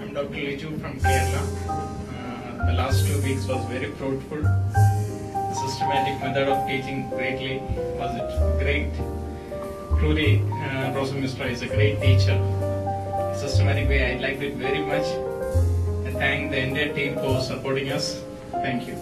I'm Dr. Liju from Kerala. Uh, the last two weeks was very fruitful. The systematic method of teaching greatly was it great. Truly, uh, Rosa Mishra is a great teacher. Systematic way, I liked it very much. I thank the entire team for supporting us. Thank you.